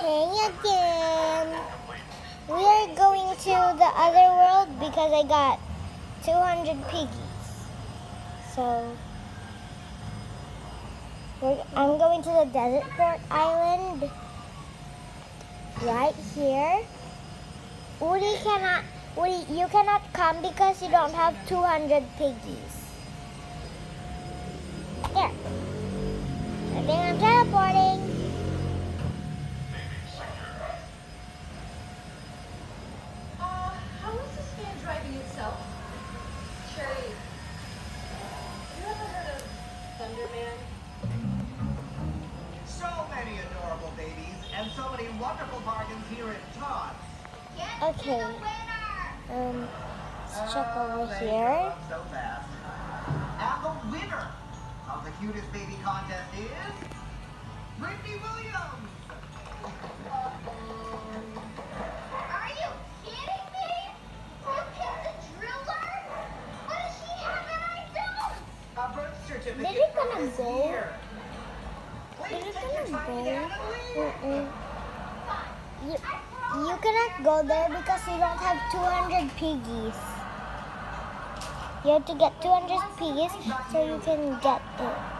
Hey again. We are going to the other world because I got 200 piggies. So, I'm going to the Desert Port Island right here. Woody cannot, Woody, you cannot come because you don't have 200 piggies. So many wonderful bargains here at Todd's. Okay. Um, let's check Oh, over they here. So fast. And the winner of the cutest baby contest is Brittany Williams. Are you kidding me? Look at the driller. What does she have that I don't? A birth certificate Did it from gonna this go? year. Please Is it take your gonna time go? You, you cannot go there because you don't have 200 piggies. You have to get 200 piggies so you can get it.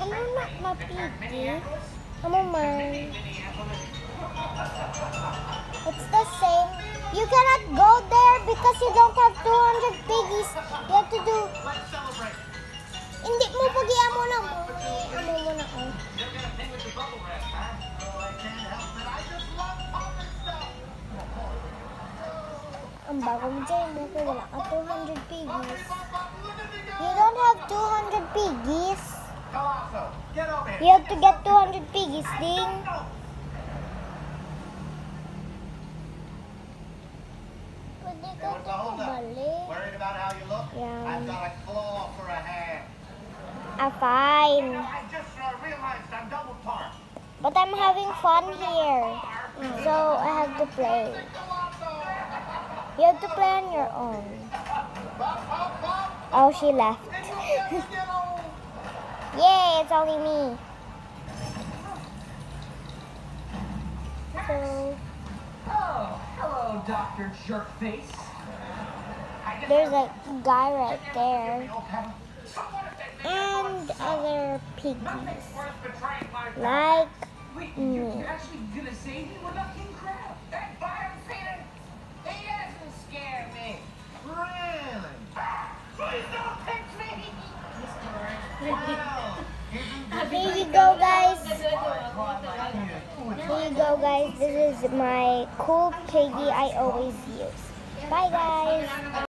Ano na range to turn napigi? Minneapolis Ano man? It's the same. You cannot go there because you don't have 200 piggies. You have to do... Let's. Hindi mo pagi amo na mo. Amo mo na. You're gonna pay with your bubble wrap, huh? Oh, I can't help it. I just love popping stuff. Ang bago mo dyan mo wala ka 200 piggies. Pop, pop, look at me go. You don't have 200 piggies. Colosso, get over here. You have to get 200 piggies, ding. No. Pwede Hey, what's the hold up? Worried about how you look? Yeah. I've got a claw for a hand. Ah, You fine. know, I just uh, realized I'm double parked. But I'm having fun here. So I have to play. You have to play on your own. Oh, she left. Yay, it's only me. So, Oh, hello, Dr. Jerkface. there's a guy right there. And other piggies. Like Wait, you're, you're actually gonna save me? Here you go, guys. Here you go, guys. This is my cool piggy I always use. Bye, guys.